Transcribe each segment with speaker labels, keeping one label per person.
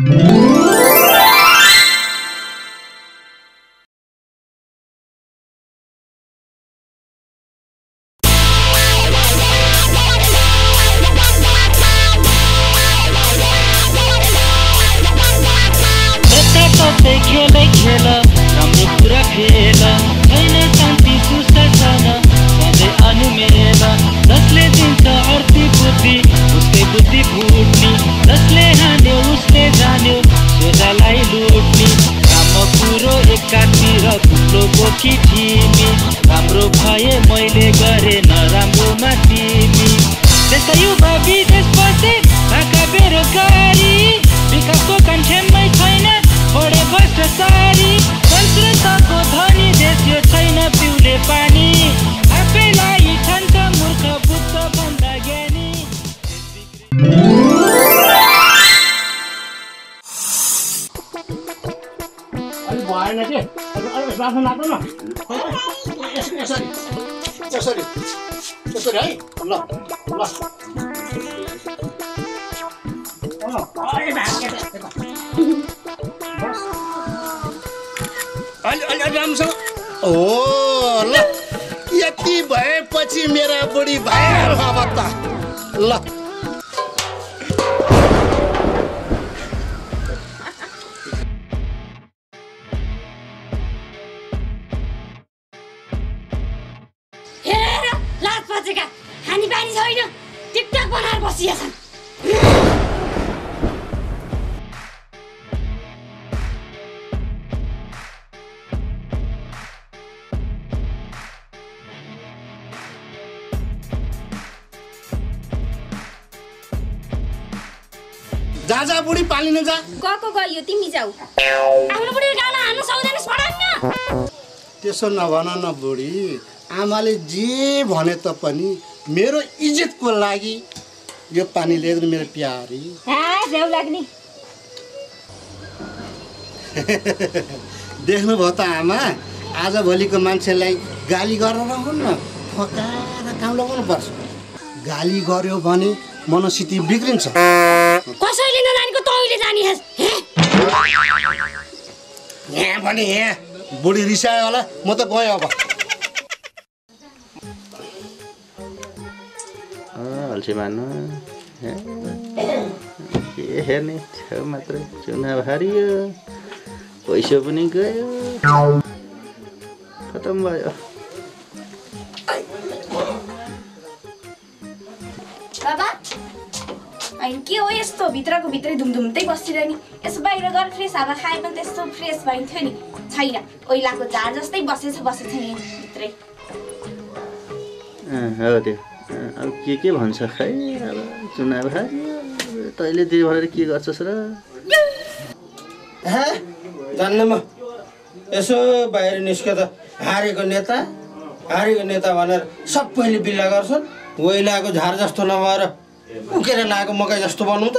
Speaker 1: you राख्नु लाग्नु न यसरी यसरी यसरी है ल ल। अलि अलि अलि राम्रोसँग ओ ल यति भएपछि मेरा बुढी भयो अब त ल
Speaker 2: छन्
Speaker 1: जा जा बुढी पालिन जा।
Speaker 2: गएको गयो तिमी जाऊ। आफ्नो बुढी गाना हान्नु सक्दैन पढाउन
Speaker 1: त्यसो नभन न बुढी आमाले जे भने तापनि मेरो इज्जतको लागि यो पानी ल्याइदिनु मेरो प्यारी।
Speaker 2: लाग्ने।
Speaker 1: देख्नुभयो त आमा आजभोलिको मान्छेलाई गाली गरेर नहुन्न फकाएर काम लगाउनु पर्छ। गाली गर्यो भने मनस्थिति बिग्रिन्छ।
Speaker 2: कसैले नजानेको तैँले जाने?
Speaker 1: यहाँ भने यहाँ बुढी रिसायो होला म त गएँ अब।
Speaker 3: अल्छी मान्नु के हेर्ने छेउ मात्रै चुनाव हारियो पैसा पनि गयो। खतम भयो
Speaker 2: के हो यस्तो भित्रको भित्रै धुमधुम्दै बसिरहने यसो बाहिर गएर फ्रेस हावा खाए पनि त्यस्तो फ्रेस भइन्थ्यो नि छैन ओइलाको झार जस्तै बसेछ बसेछ नि भित्रै।
Speaker 3: हो त्यो अब के के भन्छ? खै अब चुनाव हारियो तैँले त्यही भनेर के गर्छस् र?
Speaker 4: हे जान्न म। यसो बाहिर निस्क्यो त हारेको नेता हारेको नेता भनेर सबैले बिल्ला गर्छन्। ओइलाको झार जस्तो नभएर उकेर लगाएको मकै जस्तो बनाउँ त।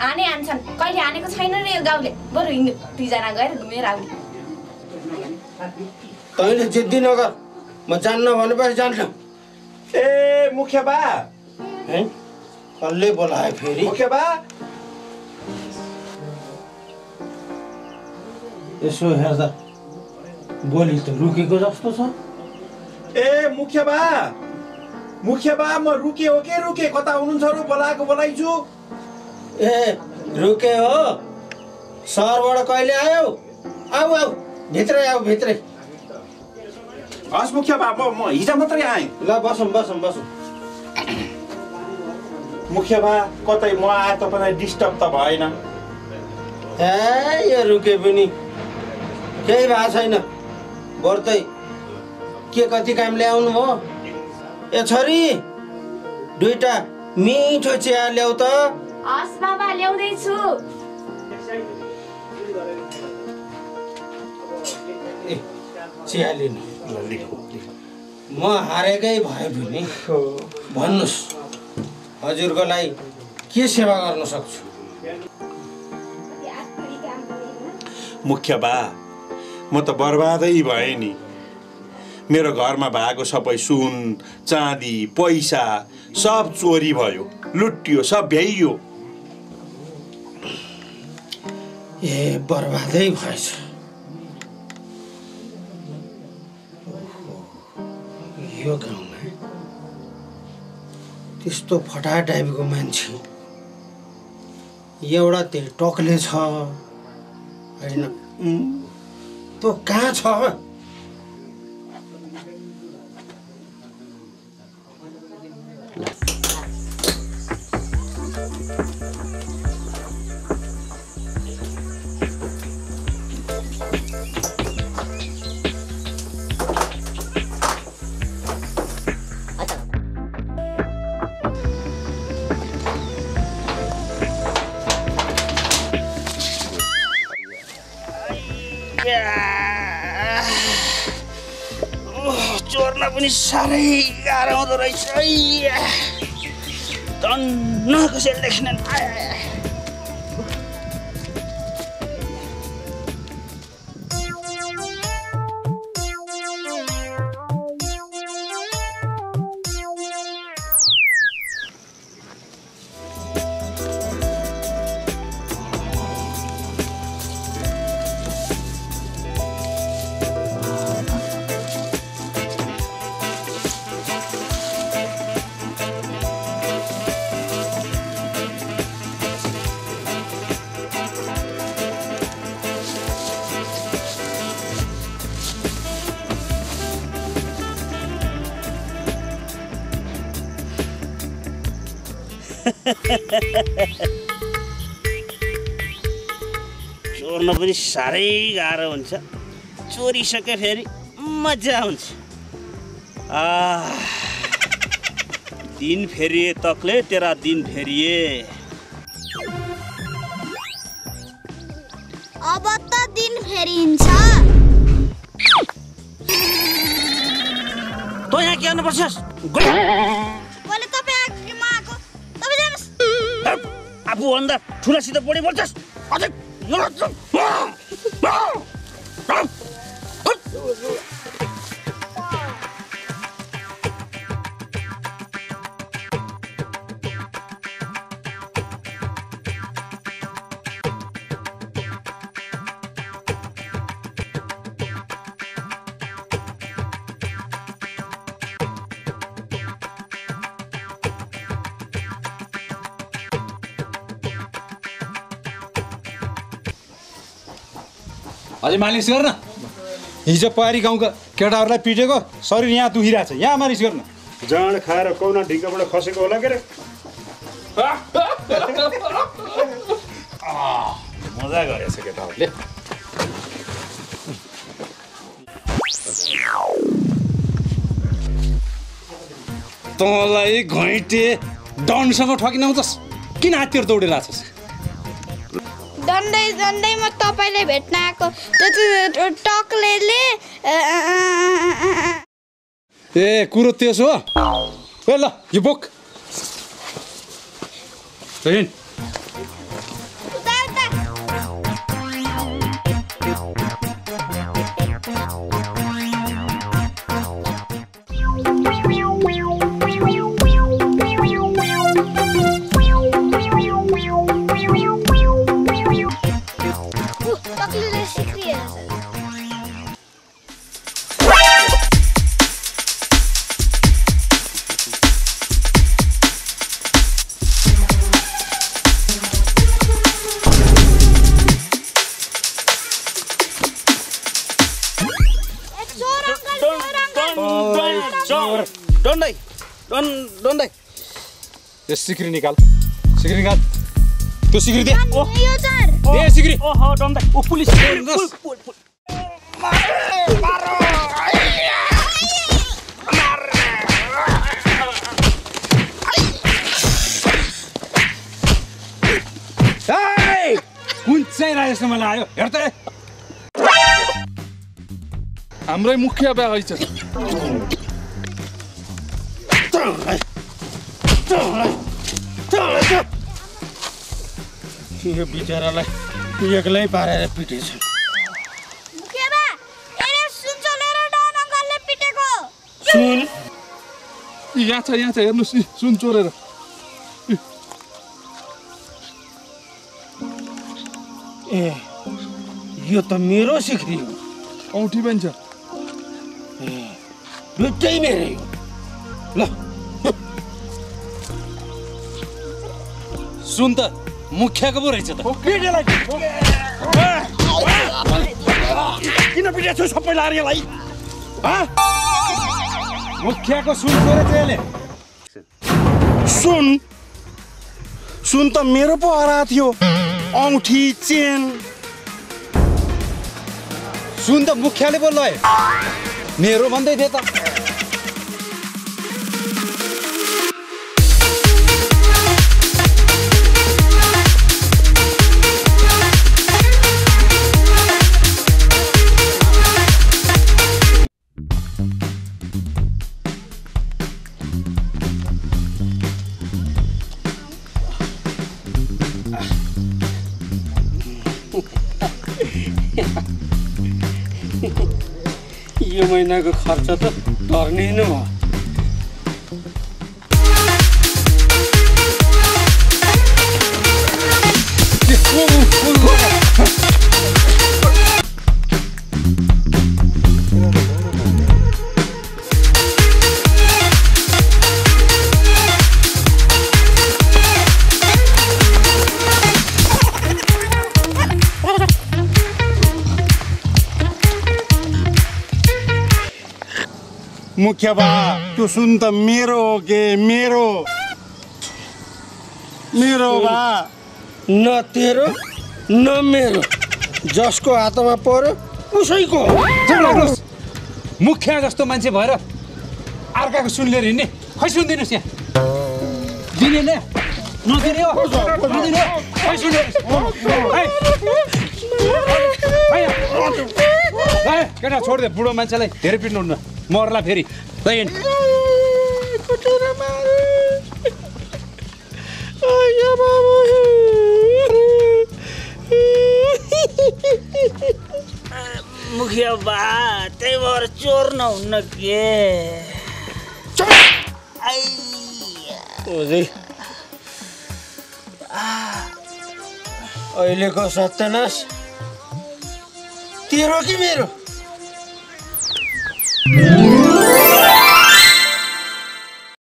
Speaker 2: हाने हान्छन् कहिले हानेको छैन र यो गाउँले। बरु हिँड्नु दुईजना गएर घुमेर आउने।
Speaker 4: तैँले जिद्दी नगर। म जान्न भनेपछि जान्छ
Speaker 5: ए मुख्य बा
Speaker 4: है कसले बोलायो फेरि
Speaker 5: मुख्य बा
Speaker 4: यसो हेर्दा बोली त रुकेको जस्तो छ
Speaker 5: ए मुख्य बा मुख्य बा म रुके हो के रुके कता हुनुहुन्छ र बोलाएको बोलाइछु
Speaker 4: ए रुके हो सहरबाट कहिले आयौ आऊ आऊ भित्रै आऊ भित्रै
Speaker 5: हस् मुख्य बा म म हिजो मात्रै आएँ
Speaker 4: ल बसौँ बसौँ बसौँ
Speaker 5: मुख्य बा कतै म आए तपाईँलाई डिस्टर्ब त भएन
Speaker 4: ए यो रुके पनि केही भएको छैन बर्तै के कति काम ल्याउनु भयो ए छोरी दुइटा मिठो चिया ल्याऊ त
Speaker 2: हस् बाबा ल्याउँदैछु
Speaker 4: ए चिया लिनु म हारेकै भए पनि भन्नुहोस् हजुरको लागि के सेवा गर्न सक्छु?
Speaker 5: मुख्य बा म त बर्बादै भएँ नि। मेरो घरमा भएको सबै सुन चाँदी पैसा सब चोरी भयो लुटियो सब भ्याइयो।
Speaker 4: ए बर्बादै भएछ। यो गाउँमा त्यस्तो फटा टाइपको मान्छे एउटा त्यही टक्ले छ होइन। त्यो कहाँ छ?
Speaker 6: पनि साह्रै गाह्रो हुँदो रहेछ। धन्न कसैले चोर्न पनि साह्रै गाह्रो हुन्छ। चोरिसके फेरि मजा आउँछ आह, दिन फेरिए तकले तेरा दिन फेरिए।
Speaker 7: अब त दिन फेरिन्छ।
Speaker 6: तँ यहाँ के गर्नुपर्छ? आफूभन्दा ठुलासित बढी बोल्छस् अझै।
Speaker 8: अझै मालिस गर्न। हिजो पारी गाउँका केटाहरूलाई पिटेको शरीर यहाँ दुखिरहेको छ यहाँ मालिस गर्न।
Speaker 5: जाँड खाएर कौना ढिङ्काबाट खसेको होला के रे?
Speaker 8: मजा गरेछ केटाहरूले तँलाई घैँटे डनसँग ठकिनाउँछस् किन हात्तीहरू दौडेर आछस्
Speaker 7: डन्डै डन्डै म तपाईँलाई भेट्न आएको। त्यो
Speaker 8: ए कुरो त्यसो हो। ए ल यो बोक।
Speaker 6: डन्डै डन डन्डै
Speaker 8: यो सिक्री निकाल। सिक्री निकाल। त्यो सिक्री दे।
Speaker 7: यो चोर
Speaker 8: दे सिक्री
Speaker 6: ओहो डन्डै ओ पुलिस!
Speaker 8: कुन चाहिँ राजेश मलाई आयो। हेर त
Speaker 9: हाम्रै मुखिया हैछ
Speaker 4: यो बिचरालाई एक्लै पारेर पिटेछ
Speaker 7: सुन
Speaker 9: यहाँ छ यहाँ छ हेर्नुहोस् यी सुन चोरेर
Speaker 4: ए यो त मेरो सिक्री हो
Speaker 9: औँठी पनि छ
Speaker 4: दुइटै मेरै हो ल
Speaker 8: सुन त मुखियाको पो रहेछ त।
Speaker 5: किन पिटेको छु सबै लाएर यसलाई
Speaker 8: मुखियाको सुन चोरेछ यसले।
Speaker 5: सुन। सुन त मेरो पो हरा थियो। औँठी चेन।
Speaker 8: सुन त मुखियाले पो लयो। मेरो भन्दै थिए त
Speaker 4: यो महिनाको खर्च त धर्ने नै भयो
Speaker 5: मुख्य बा त्यो सुन त मेरो हो के मेरो मेरो बा।
Speaker 4: न तेरो न मेरो। जसको हातमा पर्यो उसैको।
Speaker 8: मुखिया जस्तो मान्छे भएर अर्काको सुन लिएर हिँड्ने खै सुनिदिनुहोस् यहाँ? दिने न नदिने हो। खै केटा छोडिदे बुढो मान्छेलाई। धेरै पिट्नु हुन्न मर्ला फेरि।
Speaker 6: मुखिया बा त्यही भएर चोर नहुन्न के?
Speaker 4: अहिलेको सत्यानाश तेरो कि मेरो? Yeah.